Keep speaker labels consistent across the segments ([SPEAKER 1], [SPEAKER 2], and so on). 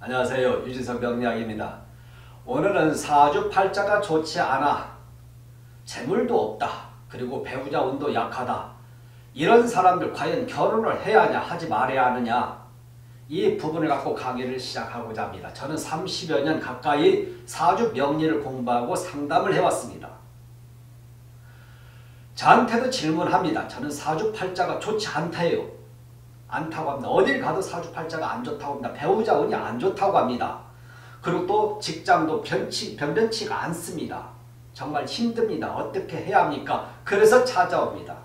[SPEAKER 1] 안녕하세요. 유진석 명리학입니다. 오늘은 사주팔자가 좋지 않아 재물도 없다. 그리고 배우자 운도 약하다. 이런 사람들 과연 결혼을 해야 하냐 하지 말아야 하느냐 이 부분을 갖고 강의를 시작하고자 합니다. 저는 30여 년 가까이 사주 명리를 공부하고 상담을 해왔습니다. 저한테도 질문합니다. 저는 사주팔자가 좋지 않다요. 않다고 합니다. 어딜 가도 사주팔자가 안 좋다고 합니다. 배우자 운이 안 좋다고 합니다. 그리고 또 직장도 변치, 변변치가 않습니다. 정말 힘듭니다. 어떻게 해야 합니까? 그래서 찾아옵니다.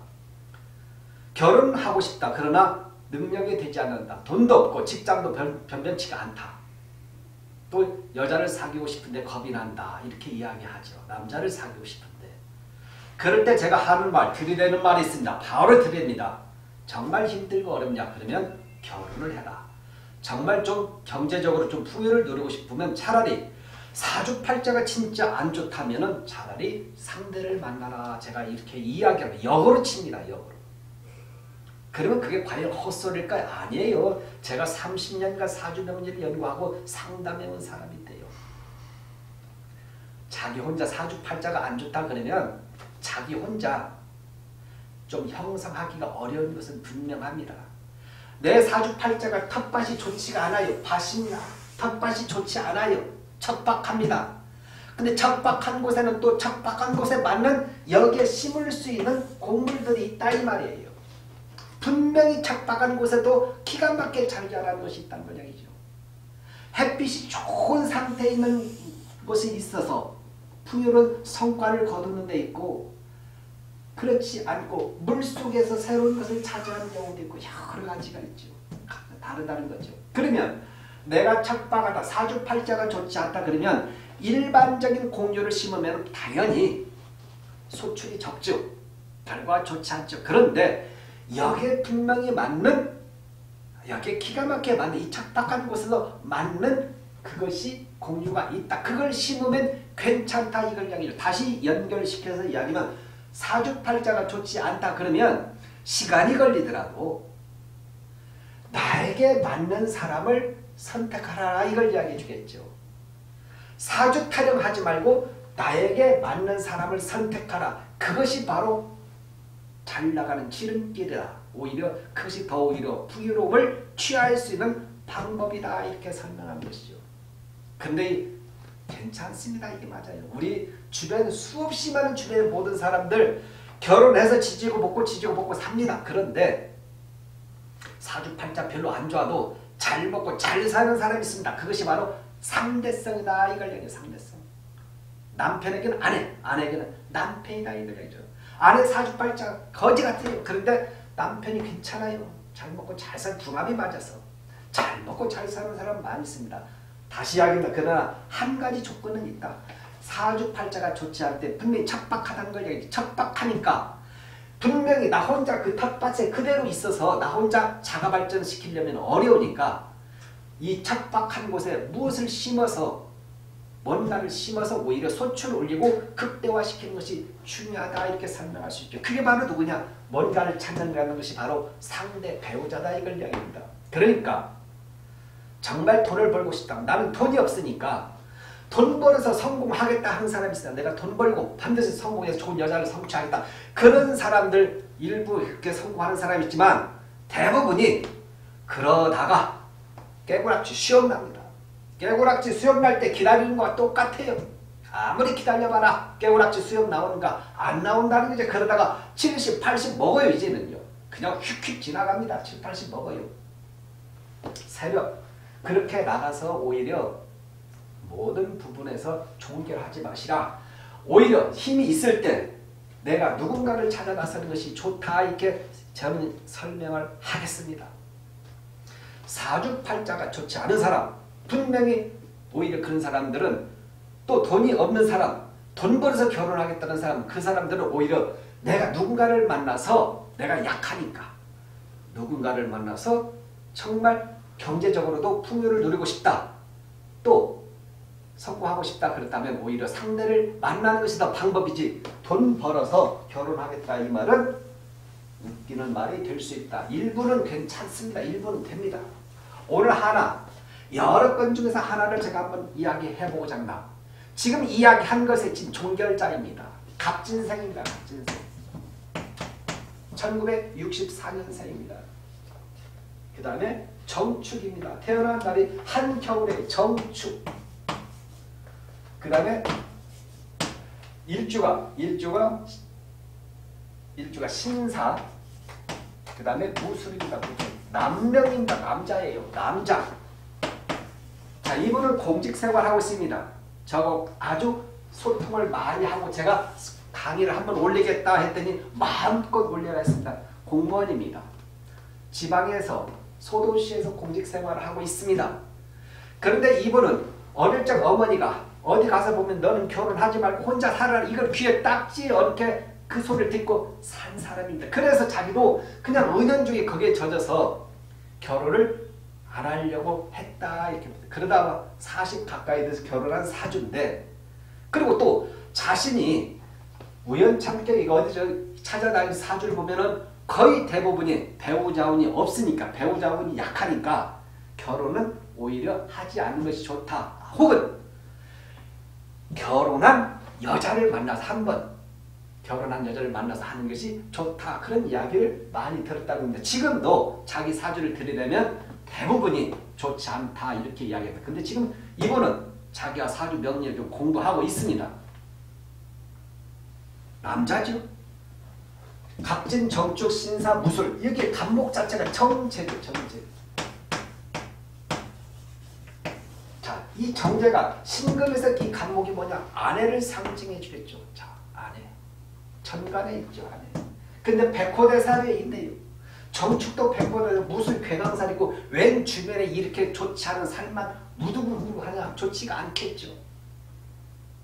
[SPEAKER 1] 결혼하고 싶다. 그러나 능력이 되지 않는다. 돈도 없고 직장도 변, 변변치가 않다. 또 여자를 사귀고 싶은데 겁이 난다. 이렇게 이야기하죠. 남자를 사귀고 싶은데. 그럴 때 제가 하는 말, 들이대는 말이 있습니다. 바로 드립니다. 정말 힘들고 어렵냐? 그러면 결혼을 해라. 정말 좀 경제적으로 좀 풍요를 누리고 싶으면 차라리 사주팔자가 진짜 안 좋다면 차라리 상대를 만나라. 제가 이렇게 이야기하고 역으로 칩니다. 역으로. 그러면 그게 과연 헛소리일까요? 아니에요. 제가 30년간 사주명리를 연구하고 상담해온 사람인데요. 자기 혼자 사주팔자가 안 좋다 그러면 자기 혼자 좀 형성하기가 어려운 것은 분명합니다. 내 사주팔자가 텃밭이 좋지가 않아요. 밭입니다. 텃밭이 좋지 않아요. 척박합니다. 근데 척박한 곳에는 또 척박한 곳에 맞는 여기에 심을 수 있는 곡물들이 있다 이 말이에요. 분명히 척박한 곳에도 기가 막히게 잘 자라는 것이 있다는 거죠. 햇빛이 좋은 상태에 있는 곳이 있어서 풍요로운 성과를 거두는 데 있고 그렇지 않고 물속에서 새로운 것을 찾아하는 경우도 있고 여러 가지가 있죠. 다르다는 거죠. 그러면 내가 척박하다 사주팔자가 좋지 않다 그러면 일반적인 공유를 심으면 당연히 소출이 적죠. 결과 좋지 않죠. 그런데 여기에 분명히 맞는 여기에 기가 막히게 맞는 이 척박한 곳에서 맞는 그것이 공유가 있다. 그걸 심으면 괜찮다 이걸 이야기죠. 다시 연결시켜서 이야기하면 사주팔자가 좋지 않다 그러면 시간이 걸리더라도 나에게 맞는 사람을 선택하라 이걸 이야기해 주겠죠. 사주 타령하지 말고 나에게 맞는 사람을 선택하라. 그것이 바로 잘 나가는 지름길이다. 오히려 그것이 더 오히려 풍요로움을 취할 수 있는 방법이다. 이렇게 설명한 것이죠. 근데 괜찮습니다. 이게 맞아요. 우리 주변 수없이 많은 주변의 모든 사람들 결혼해서 지지고 먹고 지지고 먹고 삽니다. 그런데 사주팔자 별로 안 좋아도 잘 먹고 잘 사는 사람이 있습니다. 그것이 바로 상대성이다. 이걸 얘기해요. 상대성. 남편에게는 아내, 아내에게는 남편이다. 이걸 얘기죠. 아내 사주팔자 거지 같아요. 그런데 남편이 괜찮아요. 잘 먹고 잘 사는 궁합이 맞아서 잘 먹고 잘 사는 사람 많이 있습니다. 다시 이야기합니다. 그러나 한 가지 조건은 있다. 사주팔자가 좋지 때 분명히 척박하다는 걸 얘기해. 척박하니까 분명히 나 혼자 그 텃밭에 그대로 있어서 나 혼자 자가 발전시키려면 어려우니까 이 척박한 곳에 무엇을 심어서 뭔가를 심어서 오히려 소출을 올리고 극대화시키는 것이 중요하다 이렇게 설명할 수 있죠. 그게 바로 누구냐? 뭔가를 찾는다는 것이 바로 상대 배우자다 이걸 이야기합니다. 그러니까 정말 돈을 벌고 싶다. 나는 돈이 없으니까 돈 벌어서 성공하겠다 하는 사람이 있어. 내가 돈 벌고 반드시 성공해서 좋은 여자를 성취하겠다. 그런 사람들 일부 그렇게 성공하는 사람이 있지만 대부분이 그러다가 깨구락지 시험 납니다. 깨구락지 수염 날 때 기다리는 거와 똑같아요. 아무리 기다려봐라 깨구락지 수염 나오는가 안 나온다는 거죠. 그러다가 70, 80 먹어요 이제는요. 그냥 휙휙 지나갑니다. 7, 80 먹어요. 새벽 그렇게 나가서 오히려 모든 부분에서 종결하지 마시라. 오히려 힘이 있을 때 내가 누군가를 찾아 나서는 것이 좋다 이렇게 저는 설명을 하겠습니다. 사주팔자가 좋지 않은 사람 분명히 오히려 그런 사람들은 또 돈이 없는 사람 돈 벌어서 결혼하겠다는 사람 그 사람들은 오히려 내가 누군가를 만나서 내가 약하니까 누군가를 만나서 정말 경제적으로도 풍요를 누리고 싶다. 또 성공하고 싶다 그렇다면 오히려 상대를 만나는 것이 더 방법이지 돈 벌어서 결혼하겠다 이 말은 웃기는 말이 될 수 있다. 일부는 괜찮습니다. 일부는 됩니다. 오늘 하나 여러 건 중에서 하나를 제가 한번 이야기해 보고자 합니다. 지금 이야기한 것의 진 종결자입니다. 갑진생입니다. 갑진생. 1964년생입니다. 그 다음에 정축입니다. 태어난 날이 한겨울의 정축. 그 다음에 일주가 일주가 일주가 신사. 그 다음에 무술입니다. 남명입니다. 남자예요. 남자. 자 이분은 공직 생활하고 있습니다. 저거 아주 소통을 많이 하고 제가 강의를 한번 올리겠다 했더니 마음껏 올려라 했습니다. 공무원입니다. 지방에서 소도시에서 공직 생활을 하고 있습니다. 그런데 이분은 어릴 적 어머니가 어디 가서 보면 너는 결혼하지 말고 혼자 살아라 이걸 귀에 딱지 않게 그 소리를 듣고 산 사람입니다. 그래서 자기도 그냥 은연중에 거기에 젖어서 결혼을 안 하려고 했다 이렇게 그러다가 40 가까이 돼서 결혼한 사주인데 그리고 또 자신이 우연찮게 어디서 찾아다니는 사주를 보면은 거의 대부분이 배우자운이 없으니까 배우자운이 약하니까 결혼은 오히려 하지 않는 것이 좋다. 혹은 결혼한 여자를 만나서 한 번 결혼한 여자를 만나서 하는 것이 좋다. 그런 이야기를 많이 들었다고 합니다. 지금도 자기 사주를 들이대면 대부분이 좋지 않다 이렇게 이야기합니다. 근데 지금 이분은 자기가 사주 명리를 좀 공부하고 있습니다. 남자죠. 갑진 정축 신사 무술 여기 간목 자체가 정제죠 정제. 자, 이 정제가 신금에서 이 간목이 뭐냐? 아내를 상징해 주겠죠. 자, 아내. 천간에 있죠, 아내. 근데 백호대살에 있네요. 정축도 백호대 무술 괴강살이고 웬 주변에 이렇게 좋지 않은 살만 무두부두하냐 좋지가 않겠죠.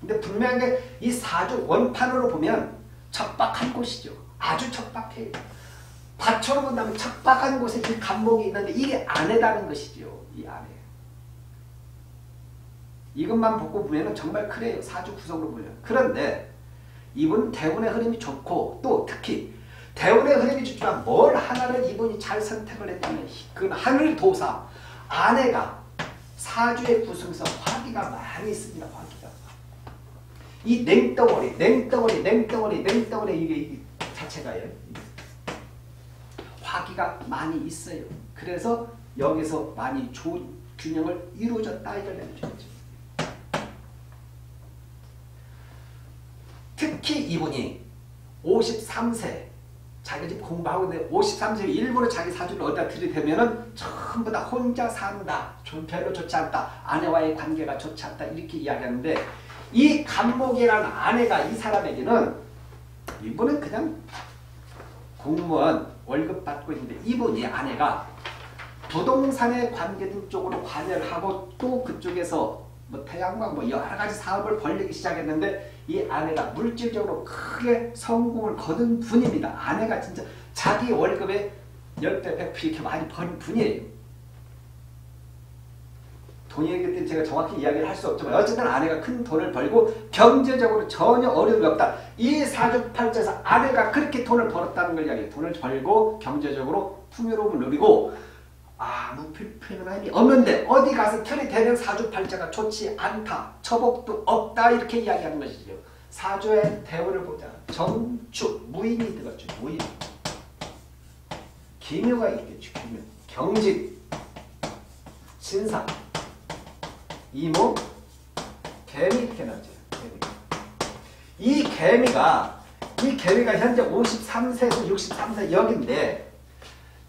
[SPEAKER 1] 근데 분명하게 이 사주 원판으로 보면 척박한 곳이죠. 아주 척박해요. 밭으로 본다면 척박한 곳에 이 감목이 있는데 이게 아내다는 것이죠. 이 아내. 이것만 보고 보면 정말 그래요. 사주 구성으로 보면. 그런데 이분 대운의 흐름이 좋고 또 특히 대운의 흐름이 좋지만 뭘 하나를 이분이 잘 선택을 했다면 그건 하늘 도사 아내가 사주의 구성에서 화기가 많이 있습니다. 화기가. 이 냉덩어리, 냉덩어리, 냉덩어리, 냉덩어리 이게, 이게 자체가요. 화기가 많이 있어요. 그래서 여기서 많이 좋은 균형을 이루어졌다 이걸 내주죠. 특히 이분이 53세 자기가 지금 공부하고 있는데 53세 일부러 자기 사주를 어디다 들이대면은 전부 다 혼자 산다. 좀 별로 좋지 않다. 아내와의 관계가 좋지 않다. 이렇게 이야기하는데 이 간목이라는 아내가 이 사람에게는 이분은 그냥 공무원 월급 받고 있는데 이분이 아내가 부동산에 관계된 쪽으로 관여를 하고 또 그쪽에서 뭐 태양광 뭐 여러 가지 사업을 벌리기 시작했는데 이 아내가 물질적으로 크게 성공을 거둔 분입니다. 아내가 진짜 자기 월급에 10배, 100배 이렇게 많이 버는 분이에요. 돈이 얘기 때 제가 정확히 이야기를 할 수 없지만 어쨌든 아내가 큰 돈을 벌고 경제적으로 전혀 어려움이 없다. 이 사주팔자에서 아내가 그렇게 돈을 벌었다는 걸 이야기해요. 돈을 벌고 경제적으로 풍요로움을 누리고 아무 불편함이 없는데 어디 가서 털이 되는 사주팔자가 좋지 않다. 처복도 없다. 이렇게 이야기하는 것이죠. 사주의 대우를 보자. 정축, 무인이 들어갔죠. 무인. 기묘가 있겠죠. 기묘. 경직, 신상, 이모, 개미 이렇게 나죠. 이 개미가 이 개미가 현재 53세에서 63세 여기인데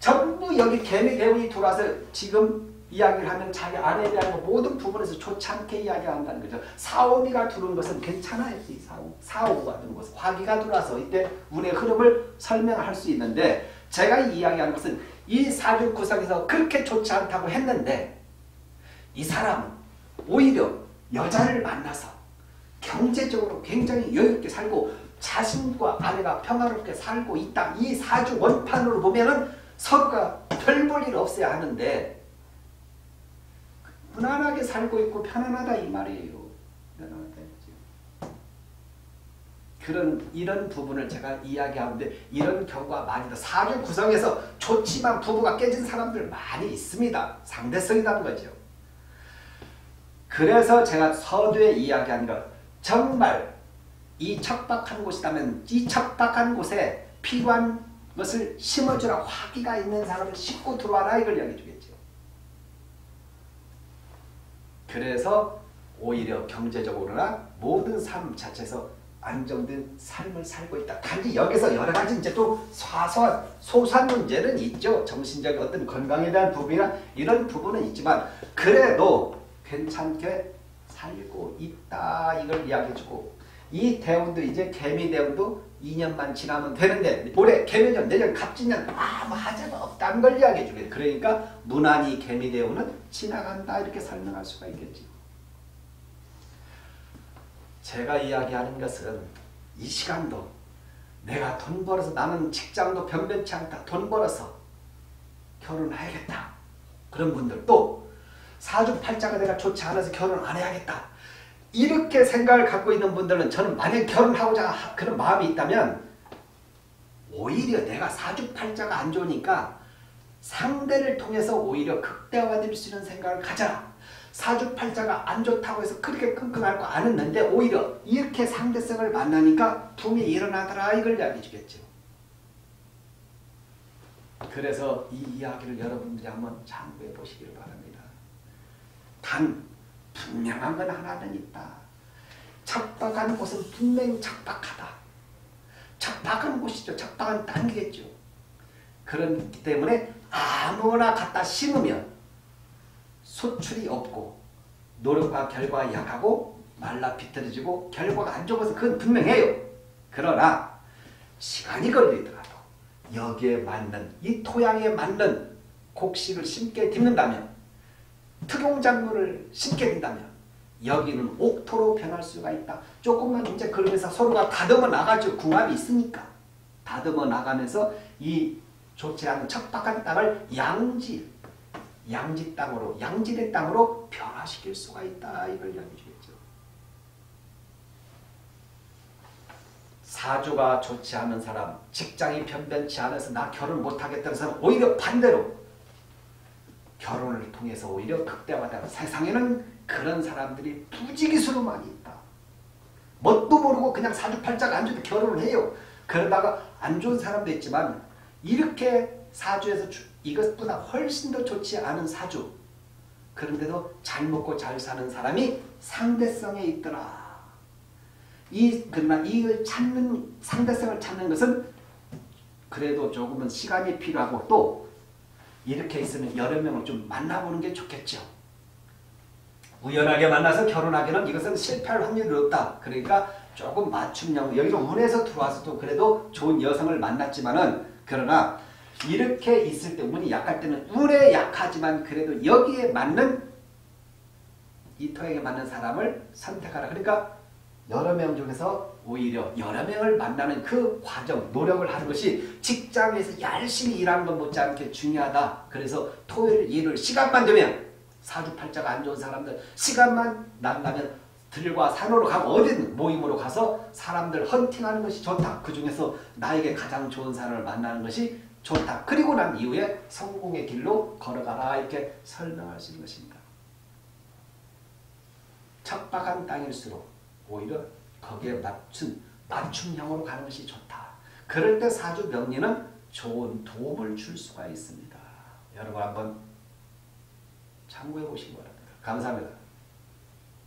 [SPEAKER 1] 전부 여기 개미 개운이 들어와서 지금 이야기를 하면 자기 아내에 대한 모든 부분에서 좋지 않게 이야기한다는 거죠. 사오미가 들어온 것은 괜찮아요. 이 사오, 사오가 들어온 것은 화기가 들어와서 이때 운의 흐름을 설명할 수 있는데 제가 이야기하는 것은 이 사주 구성에서 그렇게 좋지 않다고 했는데 이 사람은 오히려 여자를 만나서 경제적으로 굉장히 여유있게 살고 자신과 아내가 평화롭게 살고 있다. 이 사주 원판으로 보면은 서로가 별 볼 일 없어야 하는데 무난하게 살고 있고 편안하다 이 말이에요. 그런 이런 부분을 제가 이야기하는데 이런 경우가 많이 더 사주 구성에서 좋지만 부부가 깨진 사람들 많이 있습니다. 상대성이라는 거죠. 그래서 제가 서두에 이야기한 것 정말 이 척박한 곳이라면 이 척박한 곳에 필요한 것을 심어주라 화기가 있는 사람을 싣고 들어와라 이걸 이야기해 주겠죠. 그래서 오히려 경제적으로나 모든 삶 자체에서 안정된 삶을 살고 있다. 단지 여기서 여러 가지 이제 또 사소한 소소한 문제는 있죠. 정신적 어떤 건강에 대한 부분이나 이런 부분은 있지만 그래도 괜찮게 살고 있다. 이걸 이야기해주고 이 대운도 이제 개미 대운도 2년만 지나면 되는데 올해 개미년 내년 갑진년 아무 하자가 없다는 걸 이야기해 주게 그러니까 무난히 개미 대운은 지나간다 이렇게 설명할 수가 있겠지. 제가 이야기하는 것은 이 시간도 내가 돈 벌어서 나는 직장도 변변치 않다. 돈 벌어서 결혼해야겠다. 그런 분들 또 사주팔자가 내가 좋지 않아서 결혼 안 해야겠다. 이렇게 생각을 갖고 있는 분들은 저는 만약 결혼하고자 그런 마음이 있다면 오히려 내가 사주팔자가 안 좋으니까 상대를 통해서 오히려 극대화될 수 있는 생각을 가져라. 사주팔자가 안 좋다고 해서 그렇게 끙끙할 거 아는데 오히려 이렇게 상대성을 만나니까 붐이 일어나더라 이걸 이야기해 주겠죠. 그래서 이 이야기를 여러분들이 한번 참고해 보시기를 바랍니다. 단 분명한 건 하나는 있다. 척박한 곳은 분명히 척박하다. 척박한 곳이죠. 척박한 땅이겠죠. 그렇기 때문에 아무나 갖다 심으면 소출이 없고 노력과 결과가 약하고 말라 비틀어지고 결과가 안 좋아서 그건 분명해요. 그러나 시간이 걸리더라도 여기에 맞는 이 토양에 맞는 곡식을 심게 되는다면 특용 작물을 심게 된다면 여기는 옥토로 변할 수가 있다. 조금만 이제 그러면서 서로가 다듬어 나가죠. 궁합이 있으니까. 다듬어 나가면서 이 좋지 않은 척박한 땅을 양질, 양지 땅으로, 양질의 땅으로 변화시킬 수가 있다. 이걸 이야기해 주겠죠. 사주가 좋지 않은 사람, 직장이 변변치 않아서 나 결혼 못하겠다는 사람 오히려 반대로 결혼을 통해서 오히려 극대화되는 세상에는 그런 사람들이 부지기수로 많이 있다. 뭣도 모르고 그냥 사주팔자가 안 좋게 결혼을 해요. 그러다가 안 좋은 사람도 있지만 이렇게 사주에서 주, 이것보다 훨씬 더 좋지 않은 사주 그런데도 잘 먹고 잘 사는 사람이 상대성에 있더라. 이 그러나 이걸 찾는 상대성을 찾는 것은 그래도 조금은 시간이 필요하고 또 이렇게 있으면 여러 명을 좀 만나보는 게 좋겠죠. 우연하게 만나서 결혼하기는 이것은 실패할 확률이 높다. 그러니까 조금 맞춤형 여기로 운에서 들어와서도 그래도 좋은 여성을 만났지만은 그러나 이렇게 있을 때 운이 약할 때는 운에 약하지만 그래도 여기에 맞는 이 토양에 맞는 사람을 선택하라. 그러니까 여러 명 중에서 오히려 여러 명을 만나는 그 과정, 노력을 하는 것이 직장에서 열심히 일하는 것 못지않게 중요하다. 그래서 토요일, 일요일 시간만 되면 사주팔자가 안 좋은 사람들 시간만 난다면 들과 산으로 가고 어디든 모임으로 가서 사람들 헌팅하는 것이 좋다. 그 중에서 나에게 가장 좋은 사람을 만나는 것이 좋다. 그리고 난 이후에 성공의 길로 걸어가라 이렇게 설명할 수 있는 것입니다. 척박한 땅일수록 오히려 거기에 맞춘 맞춤형으로 가는 것이 좋다. 그럴 때 사주 명리는 좋은 도움을 줄 수가 있습니다. 여러분 한번 참고해 보시기 바랍니다. 감사합니다.